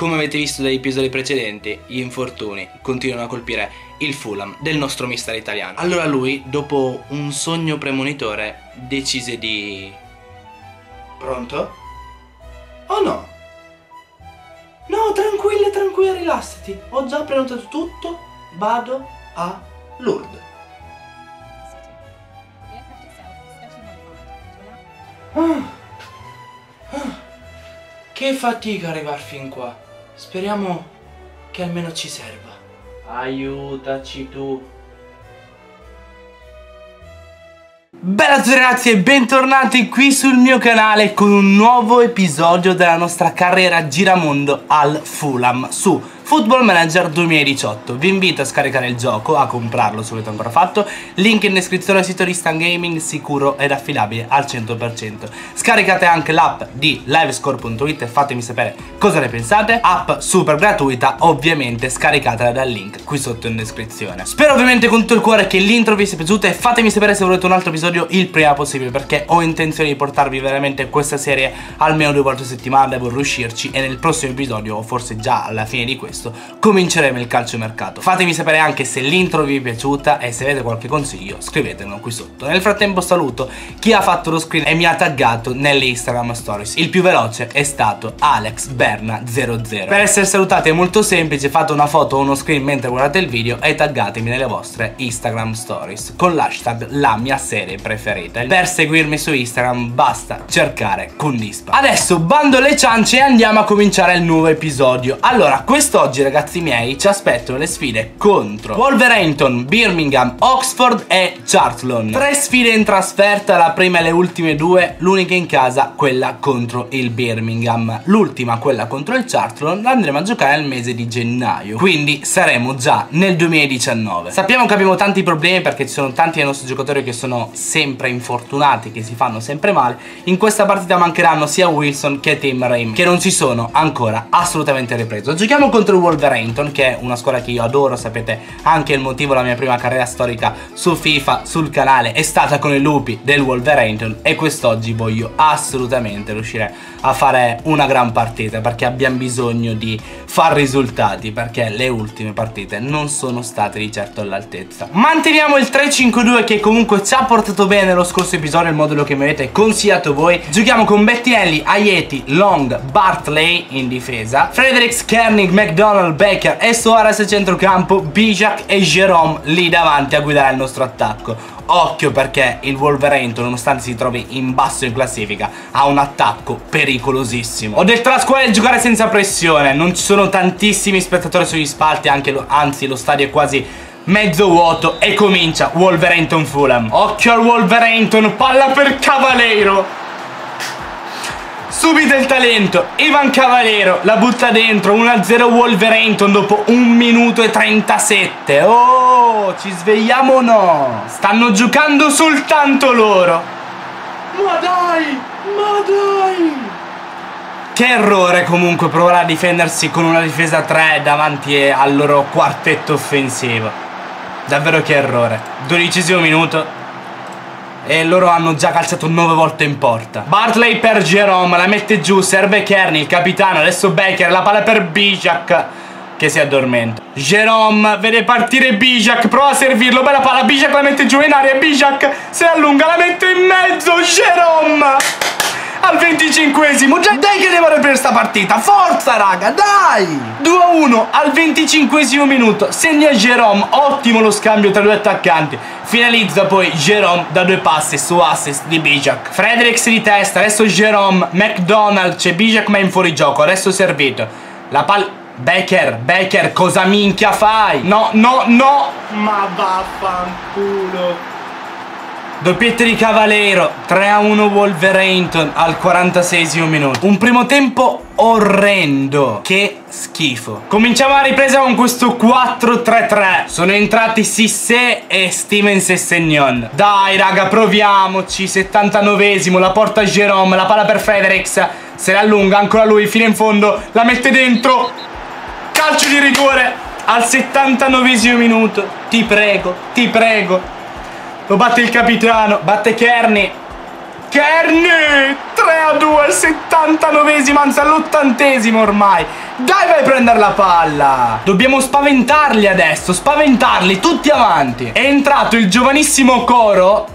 come avete visto dagli episodi precedenti, gli infortuni continuano a colpire il Fulham del nostro mister italiano. Allora lui, dopo un sogno premonitore, decise di... Pronto? Oh no? No, tranquilla, tranquilla, rilassati. Ho già prenotato tutto. Vado a Lourdes. Ah. Ah. Che fatica arrivare fin qua. Speriamo che almeno ci serva. Aiutaci tu. Bella a tutti ragazzi e bentornati qui sul mio canale con un nuovo episodio della nostra carriera giramondo al Fulham su Football Manager 2018 Vi invito a scaricare il gioco, a comprarlo se avete ancora fatto. Link in descrizione al sito Ristan Gaming, sicuro ed affidabile al 100% Scaricate anche l'app di livescore.it e fatemi sapere cosa ne pensate. App super gratuita, ovviamente scaricatela dal link qui sotto in descrizione. Spero ovviamente con tutto il cuore che l'intro vi sia piaciuta e fatemi sapere se volete un altro episodio il prima possibile Perché ho intenzione di portarvi veramente questa serie almeno due volte a settimana, devo riuscirci E nel prossimo episodio, o forse già alla fine di questo questo cominceremo il calciomercato. Fatemi sapere anche se l'intro vi è piaciuta e se avete qualche consiglio scrivetemelo qui sotto. Nel frattempo saluto chi ha fatto lo screen e mi ha taggato nelle Instagram stories. Il più veloce è stato AlexBerna00. Per essere salutati è molto semplice, fate una foto o uno screen mentre guardate il video e taggatemi nelle vostre Instagram stories con l'hashtag la mia serie preferita. Per seguirmi su Instagram basta cercare Condispa. Adesso bando le ciance e andiamo a cominciare il nuovo episodio. Allora, quest'oggi oggi ragazzi miei ci aspettano le sfide contro Wolverhampton, Birmingham, Oxford e Charlton. Tre sfide in trasferta, la prima e le ultime due, l'unica in casa quella contro il Birmingham. L'ultima, quella contro il Charlton, l'andremo a giocare nel mese di gennaio. Quindi saremo già nel 2019 Sappiamo che abbiamo tanti problemi perché ci sono tanti dei nostri giocatori che sono sempre infortunati, che si fanno sempre male. In questa partita mancheranno sia Wilson che Tim Raim che non si sono ancora assolutamente ripreso Giochiamo contro Wolverhampton che è una squadra che io adoro sapete anche il motivo la mia prima carriera storica su FIFA sul canale è stata con i lupi del Wolverhampton e quest'oggi voglio assolutamente riuscire a fare una gran partita perché abbiamo bisogno di far risultati perché le ultime partite non sono state di certo all'altezza. Manteniamo il 3-5-2 che comunque ci ha portato bene lo scorso episodio il modulo che mi avete consigliato voi. Giochiamo con Bettinelli, Aieti, Long, Bartley in difesa Fredericks, Kernig, McDonald Donald Baker e Suarez a centrocampo, Bijak e Jerome lì davanti a guidare il nostro attacco. Occhio perché il Wolverhampton, nonostante si trovi in basso in classifica, ha un attacco pericolosissimo. Ho detto alla squadra di giocare senza pressione, non ci sono tantissimi spettatori sugli spalti, lo, anzi lo stadio è quasi mezzo vuoto e comincia Wolverhampton Fulham. Occhio al Wolverhampton, palla per Cavaleiro. Subito il talento, Ivan Cavallero la butta dentro, 1-0 Wolverhampton dopo 1 minuto e 37. Oh, ci svegliamo o no? Stanno giocando soltanto loro. Ma dai, ma dai. Che errore comunque provare a difendersi con una difesa 3 davanti al loro quartetto offensivo. Davvero che errore. Dodicesimo minuto, e loro hanno già calciato 9 volte in porta. Bartley per Jerome, la mette giù, serve Kearney, il capitano, adesso Baker, la palla per Bijak che si addormenta. Jerome vede partire Bijak, prova a servirlo, bella palla, Bijak la mette giù in aria, Bijak se allunga, la mette in mezzo, Jerome! al 25esimo Già dai che devo riprendere sta partita Forza raga dai! 2-1 al 25esimo minuto Segna Jerome Ottimo lo scambio tra due attaccanti Finalizza poi Jerome da due passi su assist di Bijak Fredericks di testa Adesso Jerome McDonald C'è Bijak ma in fuorigioco Adesso servito La palla Becker, Becker, cosa minchia fai? No, no, no! Ma vaffanculo! Doppietta di Cavallero 3 a 1 Wolverhampton al 46 minuto Un primo tempo orrendo. Che schifo. Cominciamo la ripresa con questo 4-3-3 Sono entrati Sissé e Stevens e Segnon Dai raga proviamoci. 79esimo La porta Jerome La palla per Fredericks Se la allunga ancora lui fino in fondo La mette dentro. Calcio di rigore Al 79esimo minuto. Ti prego Ti prego. Lo batte il capitano, batte Kearney. Kearney 3 a 2 al 79esimo, anzi all'80esimo ormai. Dai vai a prendere la palla. Dobbiamo spaventarli adesso, spaventarli tutti avanti. È entrato il giovanissimo Coro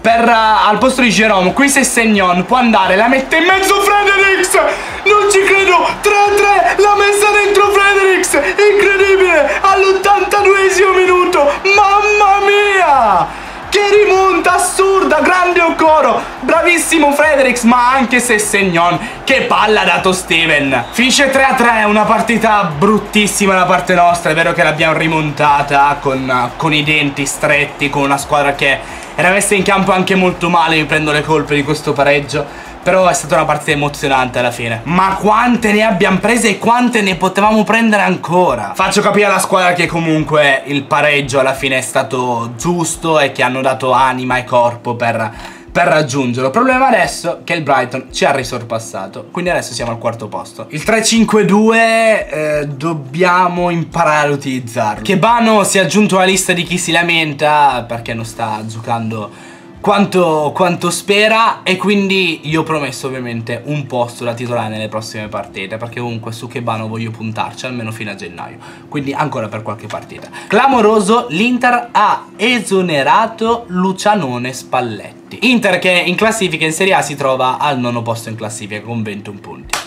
per, uh, al posto di Jerome. Qui se Segnon può andare, la mette in mezzo Fredericks. Non ci credo. 3-3, l'ha messa dentro Fredericks. Incredibile. All'82esimo minuto. Mamma mia. Che rimonta assurda, grande Okoro Bravissimo Fredericks, ma anche se Segnon Che palla ha dato Steven. Finisce 3-3, una partita bruttissima da parte nostra. È vero che l'abbiamo rimontata con, con i denti stretti Con una squadra che era messa in campo anche molto male. Mi prendo le colpe di questo pareggio però è stata una partita emozionante alla fine Ma quante ne abbiamo prese e quante ne potevamo prendere ancora Faccio capire alla squadra che comunque il pareggio alla fine è stato giusto E che hanno dato anima e corpo per per raggiungerlo. Il problema adesso è che il Brighton ci ha risorpassato, quindi adesso siamo al quarto posto. Il 3-5-2 eh, dobbiamo imparare a utilizzarlo. Che Bano si è aggiunto alla lista di chi si lamenta perché non sta giocando quanto, quanto, spera e quindi io ho promesso ovviamente un posto da titolare nelle prossime partite perché comunque su Kebano voglio puntarci almeno fino a gennaio quindi ancora per qualche partita. Clamoroso l'Inter ha esonerato Lucianone Spalletti. Inter che in classifica in Serie A si trova al nono posto in classifica con 21 punti.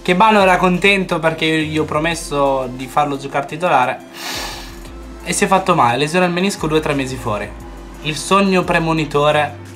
Kebano era contento perché io ho promesso di farlo giocare titolare e si è fatto male lesione al menisco 2-3 mesi fuori il sogno premonitore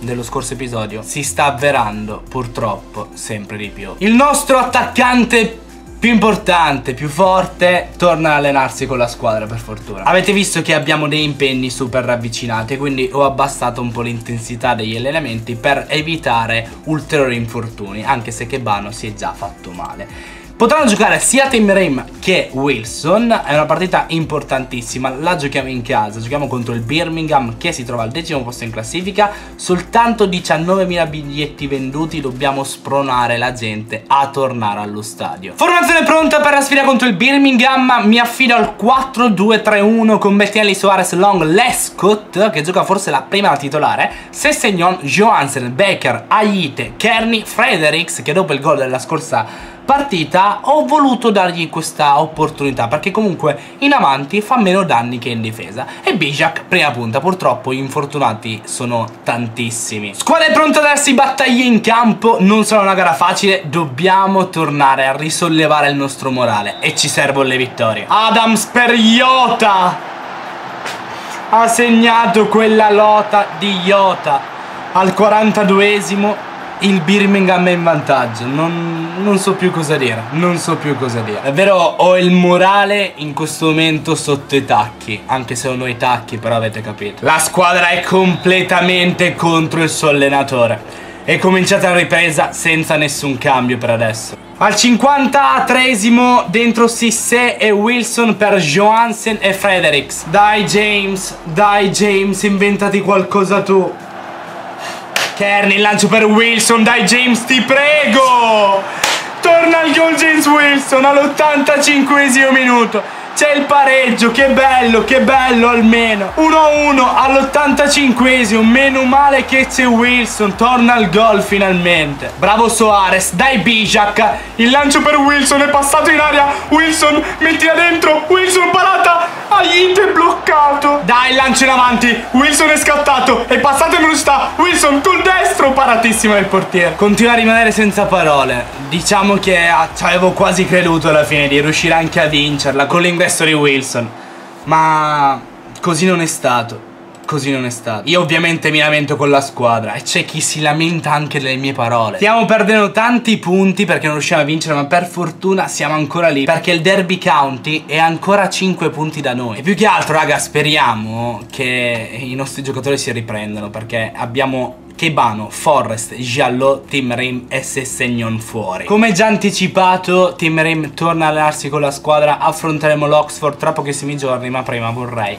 dello scorso episodio si sta avverando purtroppo sempre di più. Il nostro attaccante più importante, più forte, torna a allenarsi con la squadra per fortuna. Avete visto che abbiamo dei impegni super ravvicinati, quindi ho abbassato un po' l'intensità degli allenamenti per evitare ulteriori infortuni, anche se Kebano si è già fatto male. Potranno giocare sia Tim Rim che Wilson, è una partita importantissima, la giochiamo in casa, giochiamo contro il Birmingham che si trova al decimo posto in classifica, soltanto 19.000 biglietti venduti, dobbiamo spronare la gente a tornare allo stadio. Formazione pronta per la sfida contro il Birmingham, mi affido al 4-2-3-1 con Bettinelli, Suarez, Long, Lescott che gioca forse la prima titolare, Sessegnon, Johansen, Becker, Aite, Kearney, Fredericks che dopo il gol della scorsa partita ho voluto dargli questa opportunità perché comunque in avanti fa meno danni che in difesa. E Bijak prima punta purtroppo gli infortunati sono tantissimi. Squadra è pronta a darsi battaglie in campo non sarà una gara facile dobbiamo tornare a risollevare il nostro morale. E ci servono le vittorie. Adams per Iota ha segnato quella lota di Iota al 42esimo il Birmingham è in vantaggio non, non, so più cosa dire Non so più cosa dire. Davvero ho il morale in questo momento sotto i tacchi Anche se ho i tacchi però avete capito. La squadra è completamente contro il suo allenatore. È cominciata la ripresa senza nessun cambio per adesso. Al 53esimo dentro Sissé e Wilson per Johansen e Fredericks. Dai James, dai James, inventati qualcosa tu Kearney, lancio per Wilson, dai James, ti prego! Torna il gol James Wilson all'85 minuto. C'è il pareggio, che bello, che bello almeno. 1-1 all'85esimo Meno male che c'è Wilson Torna al gol finalmente. Bravo Soares, dai Bijak. Il lancio per Wilson è passato in aria. Wilson, mettila dentro Wilson parata. È bloccato. Dai lancio in avanti. Wilson è scattato. È passato in velocità. Wilson col destro. Paratissimo il portiere. Continua a rimanere senza parole. Diciamo che ci avevo quasi creduto alla fine Di riuscire anche a vincerla. Con l'ingresso di Wilson. Ma così non è stato. Così non è stato. Io ovviamente mi lamento con la squadra E c'è chi si lamenta anche delle mie parole. Stiamo perdendo tanti punti perché non riusciamo a vincere Ma per fortuna siamo ancora lì Perché il Derby County è ancora a 5 punti da noi. E più che altro raga speriamo Che i nostri giocatori si riprendano Perché abbiamo Kebano, Forrest, Giallo, Tim Rim e Sessegnon fuori. Come già anticipato, Tim Rim torna a allenarsi con la squadra, affronteremo l'Oxford tra pochissimi giorni, ma prima vorrei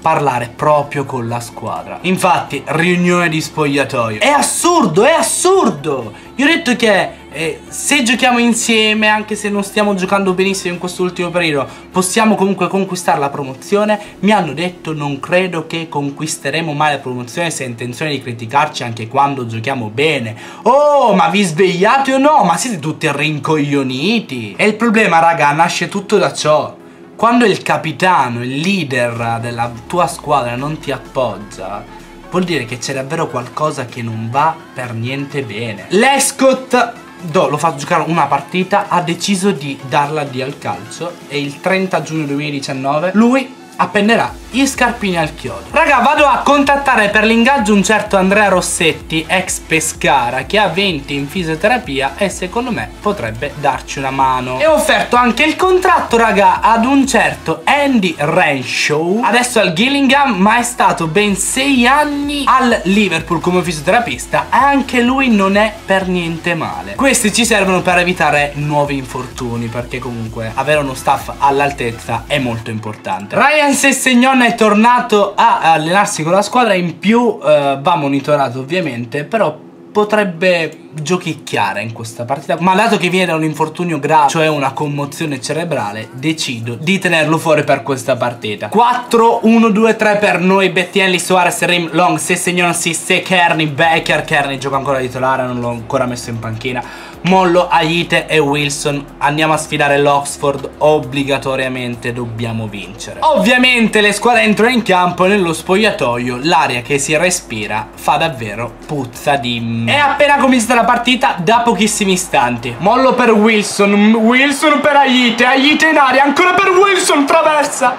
parlare proprio con la squadra. Infatti, riunione di spogliatoio. È assurdo, è assurdo! Io ho detto che E se giochiamo insieme, anche se non stiamo giocando benissimo in quest'ultimo periodo, possiamo comunque conquistare la promozione. Mi hanno detto non credo che conquisteremo mai la promozione se hai intenzione di criticarci anche quando giochiamo bene. Oh, ma vi svegliate o no? Ma siete tutti rincoglioniti. E il problema, raga, nasce tutto da ciò. Quando il capitano, il leader della tua squadra non ti appoggia, vuol dire che c'è davvero qualcosa che non va per niente bene. Lescott Do, lo fa giocare una partita, ha deciso di darla di al calcio e il 30 giugno 2019 lui appenderà gli scarpini al chiodo. Raga, vado a contattare per l'ingaggio un certo Andrea Rossetti, ex Pescara, che ha 20 in fisioterapia e secondo me potrebbe darci una mano. E ho offerto anche il contratto, raga, ad un certo Andy Renshaw, adesso al Gillingham, ma è stato ben 6 anni al Liverpool come fisioterapista e anche lui non è per niente male. Questi ci servono per evitare nuovi infortuni, perché comunque avere uno staff all'altezza è molto importante. Ryan Sessegnon è tornato a allenarsi con la squadra, in più eh, va monitorato ovviamente, però potrebbe giochicchiare in questa partita. Ma dato che viene da un infortunio grave cioè una commozione cerebrale decido di tenerlo fuori per questa partita. 4 1 2 3 per noi Bettielli Suarez Rim Long Sessegnon Sisse Kearney Baker Kearney gioca ancora titolare non l'ho ancora messo in panchina Mollo, Aite e Wilson. Andiamo a sfidare l'Oxford obbligatoriamente dobbiamo vincere. Ovviamente le squadre entrano in campo nello spogliatoio l'aria che si respira fa davvero puzza di è appena cominciata la partita da pochissimi istanti. Mollo per Wilson Wilson per Aite Aite in aria ancora per Wilson traversa.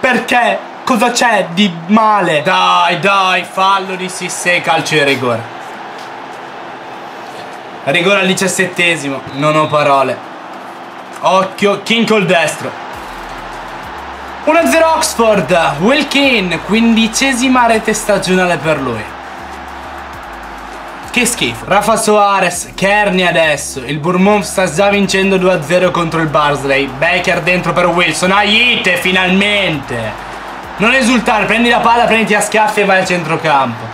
Perché? Cosa c'è di male? Dai dai fallo di Sissé calcio di rigore Rigore al diciassettesimo. Non ho parole. Occhio, King col destro. 1-0 Oxford. Wilkin, quindicesima rete stagionale per lui. Che schifo. Rafa Soares, Kearney adesso. Il Bournemouth sta già vincendo 2-0 contro il Barsley. Baker dentro per Wilson. Aite, finalmente. Non esultare, prendi la palla, prenditi a schiaffi e vai al centrocampo.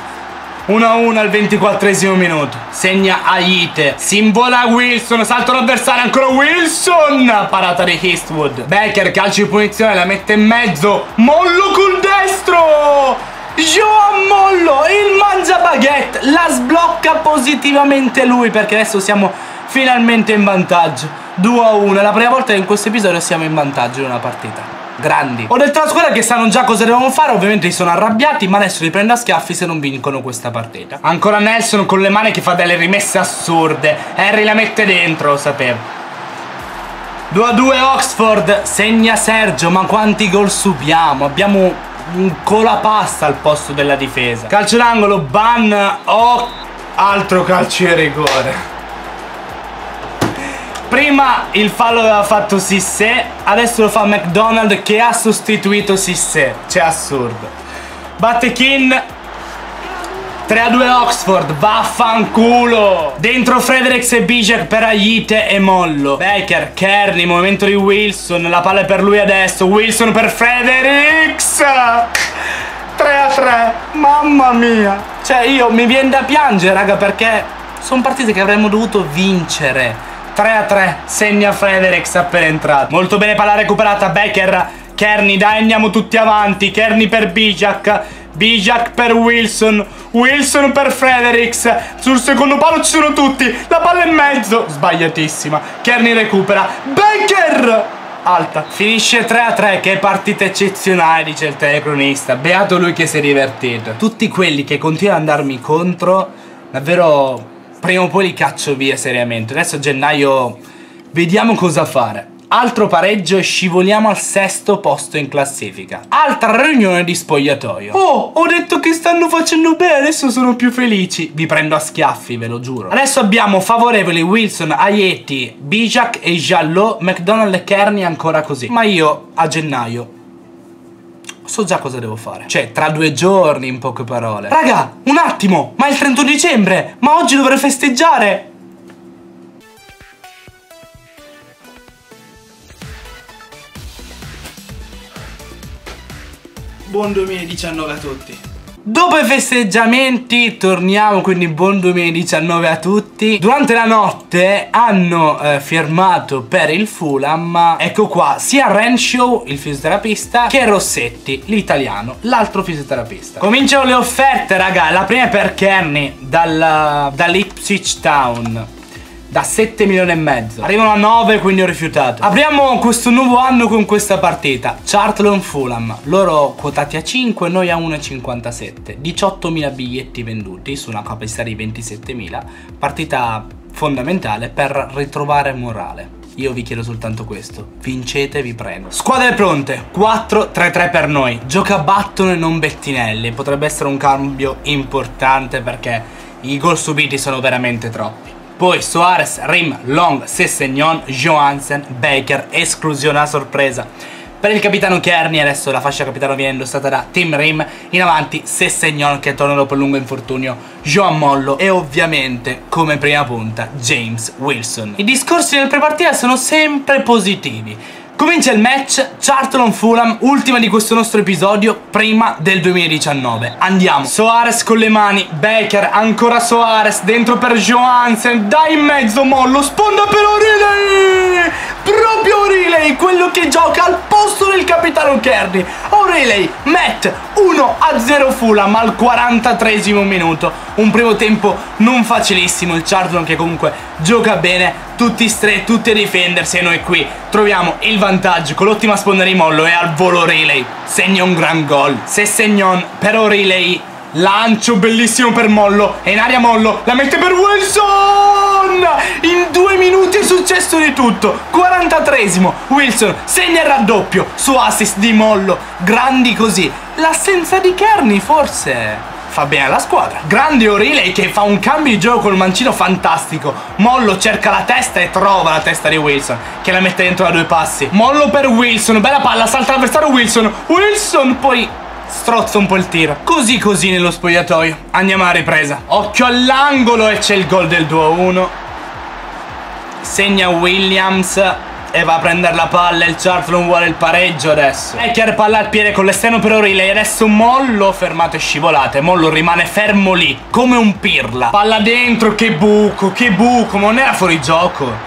1-1 al 24 minuto. Segna Aite. Simbola Wilson. Salto l'avversario. Ancora Wilson. Parata di Eastwood. Becker calcio di punizione. La mette in mezzo. Mollo col destro. Joan Mollo. Il mangia baguette. La sblocca positivamente lui. Perché adesso siamo finalmente in vantaggio. 2-1. È la prima volta che in questo episodio siamo in vantaggio in una partita grandi. Ho detto alla squadra che sanno già cosa devono fare, ovviamente si sono arrabbiati, ma adesso li prendo a schiaffi se non vincono questa partita. Ancora Nelson con le mani che fa delle rimesse assurde. Harry la mette dentro, lo sapevo. 2 a 2 Oxford, segna Sergio, ma quanti gol subiamo? Abbiamo un colapasta al posto della difesa. Calcio d'angolo, ban, oh, altro calcio di rigore. Prima il fallo aveva fatto Sissé, adesso lo fa McDonald che ha sostituito Sissé. C'è assurdo. Batte Kin. 3 a 2 Oxford, vaffanculo! Dentro Fredericks e Bijak per Aite e Mollo. Baker, Kearney, movimento di Wilson, la palla è per lui adesso. Wilson per Fredericks! 3 a 3, mamma mia! Cioè io mi viene da piangere raga perché sono partite che avremmo dovuto vincere. 3 a 3 segna Fredericks appena entrato molto bene palla recuperata Becker. Kearney dai andiamo tutti avanti. Kearney per Bijak. Bijak per Wilson. Wilson per Fredericks sul secondo palo ci sono tutti. La palla in mezzo. Sbagliatissima. Kearney recupera. Becker! Alta. Finisce 3 a 3 Che partita eccezionale dice il telecronista. Beato lui che si è divertito. Tutti quelli che continuano ad andarmi contro Davvero prima o poi li caccio via seriamente. Adesso a gennaio vediamo cosa fare. Altro pareggio e scivoliamo al sesto posto in classifica. Altra riunione di spogliatoio. Oh, ho detto che stanno facendo bene, adesso sono più felici. Vi prendo a schiaffi, ve lo giuro. Adesso abbiamo favorevoli Wilson, Aieti, Bijak e Jallo, McDonald e Kearney ancora così. Ma io a gennaio so già cosa devo fare. Cioè, tra due giorni, in poche parole. Raga, un attimo! Ma è il 31 dicembre! Ma oggi dovrei festeggiare! Buon 2019 a tutti. Dopo i festeggiamenti torniamo, quindi buon 2019 a tutti. Durante la notte hanno eh, firmato per il Fulham, ecco qua, sia Renshaw, il fisioterapista, che Rossetti, l'italiano, l'altro fisioterapista. Cominciano le offerte, raga. La prima è per dal, dall'Ipswich Town da 7 milioni e mezzo Arrivano a 9 quindi ho rifiutato Apriamo questo nuovo anno con questa partita Charlton Fulham Loro quotati a 5 noi a 1,57 18.000 biglietti venduti su una capacità di 27.000 Partita fondamentale per ritrovare morale io vi chiedo soltanto questo. Vincete, vi prego. Squadre pronte. 4-3-3 per noi. Gioca Batton e non Bettinelli. Potrebbe essere un cambio importante perché i gol subiti sono veramente troppi. Poi Soares, Rim, Long, Sessegnon, Johansen, Baker, esclusione a sorpresa. Per il capitano Kearney adesso la fascia capitano viene indossata da Tim Rim. In avanti Sessegnon che torna dopo il lungo infortunio. Joan Mollo e ovviamente come prima punta James Wilson. I discorsi nel prepartita sono sempre positivi. Comincia il match Charlton Fulham, ultima di questo nostro episodio prima del 2019. Andiamo. Soares con le mani, Baker, ancora Soares, dentro per Johansen, dai in mezzo Mollo, sponda per O'Reilly! Proprio O'Reilly, quello che gioca al posto del capitano Kearney. O'Reilly, Matt, 1-0 Fulham al 43 minuto. Un primo tempo non facilissimo, il Charlton che comunque gioca bene, tutti stretti, tutti a difendersi e noi qui troviamo il vantaggio con l'ottima sponda di Mollo e al volo Relay segna un gran gol. Se segnon però Relay lancio bellissimo per Mollo e in aria Mollo la mette per Wilson! In due minuti è successo di tutto. 43esimo Wilson segna il raddoppio su assist di Mollo. Grandi così. L'assenza di Kearney forse fa bene alla squadra. Grande O'Reilly che fa un cambio di gioco col mancino fantastico. Mollo cerca la testa e trova la testa di Wilson che la mette dentro da due passi. Mollo per Wilson, bella palla, salta l'avversario Wilson. Wilson poi strozza un po' il tiro. Così così nello spogliatoio. Andiamo alla ripresa. Occhio all'angolo e c'è il gol del 2-1. Segna Williams e va a prendere la palla il Charlton vuole il pareggio adesso. Becker palla al piede con l'esterno per O'Reilly. Adesso Mollo fermato e scivolate. Mollo rimane fermo lì Come un pirla. Palla dentro che buco Che buco. Ma non era fuori gioco.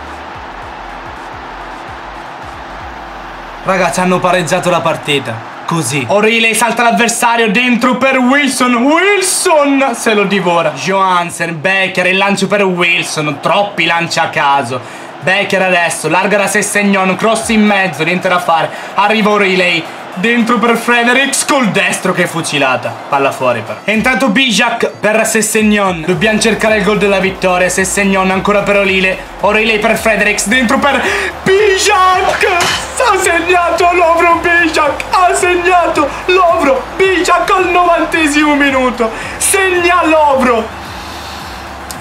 Ragazzi hanno pareggiato la partita. Così. O'Reilly salta l'avversario Dentro per Wilson. Wilson! Se lo divora. Johansen Becker il lancio per Wilson. Troppi lanci a caso Becker adesso, larga da Sessegnon, cross in mezzo, niente da fare. Arriva O'Reilly, dentro per Fredericks col destro che è fucilata. Palla fuori però. E intanto Bijak per Sessegnon. Dobbiamo cercare il gol della vittoria. Sessegnon ancora per O'Reilly. O'Reilly per Fredericks, dentro per Bijak. Ha segnato Lovro Bijak. Ha segnato Lovro Bijak al novantesimo minuto. Segna Lovro.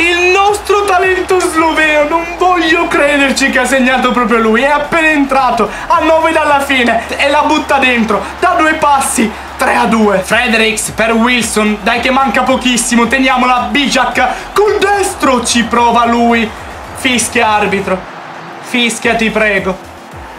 Il nostro talento sloveno, non voglio crederci che ha segnato proprio lui. È appena entrato, a 9 dalla fine e la butta dentro. Da due passi, 3 a 2. Fredericks per Wilson, dai che manca pochissimo. Teniamola, Bijak col destro ci prova lui. Fischia arbitro. Fischia ti prego.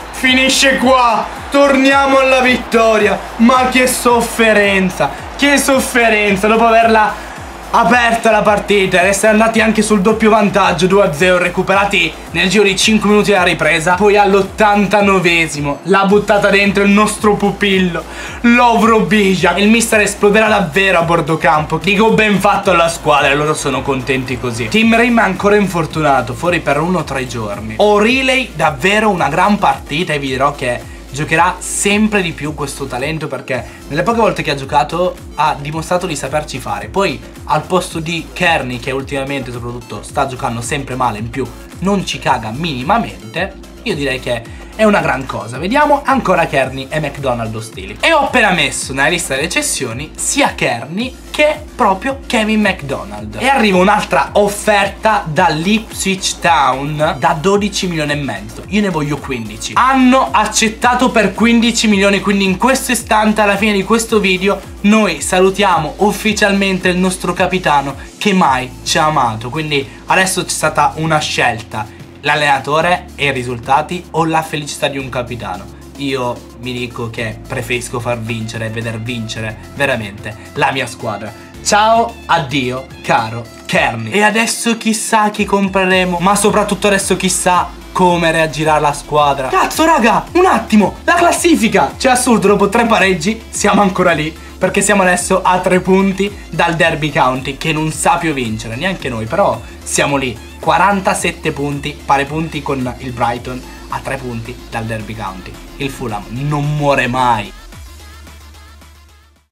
Finisce qua. Torniamo alla vittoria. Ma che sofferenza. Che sofferenza dopo averla aperta la partita ed essere andati anche sul doppio vantaggio 2-0 recuperati nel giro di 5 minuti della ripresa poi all'89esimo l'ha buttata dentro il nostro pupillo Lovro Bija il mister esploderà davvero a bordo campo dico ben fatto alla squadra e loro sono contenti così. Tim Rim è ancora infortunato fuori per uno o tre giorni. O'Reilly davvero una gran partita e vi dirò che giocherà sempre di più questo talento perché nelle poche volte che ha giocato ha dimostrato di saperci fare. Poi al posto di Kearney che ultimamente soprattutto sta giocando sempre male in più non ci caga minimamente, io direi che è una gran cosa. Vediamo ancora Kearney e McDonald ostili. E ho appena messo nella lista delle cessioni sia Kearney che proprio Kevin McDonald. E arriva un'altra offerta dall'Ipswich Town da 12 milioni e mezzo. Io ne voglio 15. Hanno accettato per 15 milioni, quindi in questo istante, alla fine di questo video, noi salutiamo ufficialmente il nostro capitano che mai ci ha amato. Quindi adesso c'è stata una scelta l'allenatore e i risultati o la felicità di un capitano? io mi dico che preferisco far vincere e veder vincere veramente la mia squadra. Ciao, addio, caro Kerny. E adesso chissà chi compreremo, ma soprattutto adesso chissà come reagirà la squadra. Cazzo, raga, un attimo, la classifica! Cioè, assurdo, dopo tre pareggi siamo ancora lì. Perché siamo adesso a tre punti dal Derby County, che non sa più vincere, neanche noi, però siamo lì. 47 punti, pari punti con il Brighton, a tre punti dal Derby County. Il Fulham non muore mai.